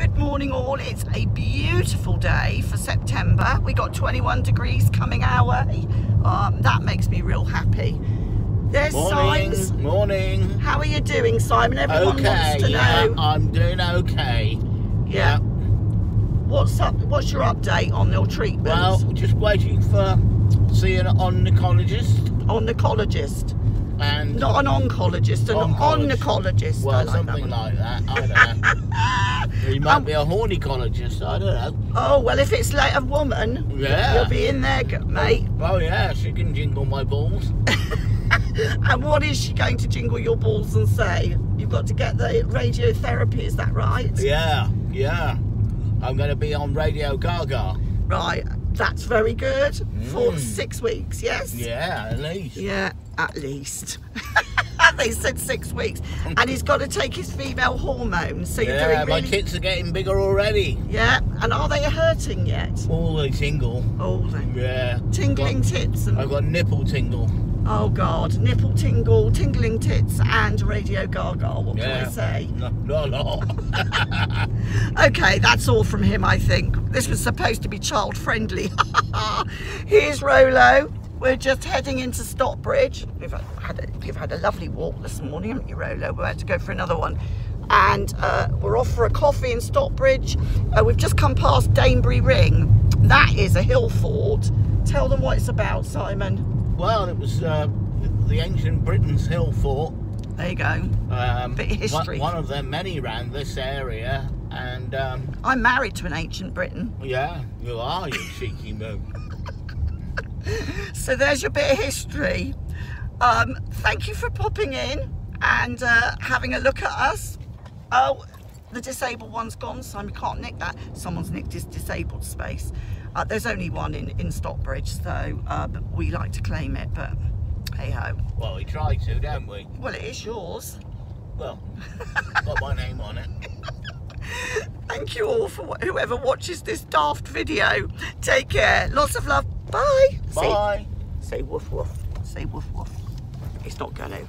Good morning, all. It's a beautiful day for September. We got 21 degrees coming our way. Um, that makes me real happy. There's Morning, signs. morning. How are you doing, Simon? Everyone okay, wants to yeah, know. I'm doing okay. Yeah. What's up? What's your update on your treatments? Well, just waiting for seeing an oncologist Oncologist, and not an oncologist, an Oncologist. well, like something like that. I don't know. he might Um, be a hornicologist. I don't know. Oh well, if it's like a woman, Yeah. you'll be in there, mate. Oh yeah, she can jingle my balls. And what is she going to jingle your balls and say? You've got to get the radiotherapy, is that right? Yeah, yeah. I'm going to be on Radio Gaga. Right, that's very good. For Mm. six weeks, yes? Yeah, at least. Yeah, at least. they said six weeks. And he's got to take his female hormones. So you're Yeah, doing my kids are getting bigger already. Yeah, and are they hurting yet? All they tingle. Oh, they Yeah. tingling tits and I've got nipple tingle. oh god, nipple tingle, tingling tits, and radio gaga. What can I say? No, no, no. Okay, that's all from him, I think. This was supposed to be child friendly. Here's Rolo. We're just heading into Stockbridge. We've had a, you've had a lovely walk this morning, haven't you, Rolo? We're about to go for another one. And uh, we're off for a coffee in Stockbridge. Uh, we've just come past Danebury Ring. That is a hill fort. Tell them what it's about, Simon. well, it was uh, the ancient Briton's hill fort. There you go. Um, Bit of history. One, of the many around this area, and um, I'm married to an ancient Britain. yeah, you are, you cheeky moon. So there's your bit of history. Um, thank you for popping in and uh, having a look at us. Oh, the disabled one's gone, so we can't nick that. Someone's nicked his disabled space. Uh, there's only one in, in Stockbridge, so uh, we like to claim it, but hey ho. Well, we try to, don't we? Well, it is yours. Well, got my name on it. Thank you all for whoever watches this daft video. Take care. Lots of love. Bye. Say- Bye. Say woof woof. Say woof woof. It's not going to.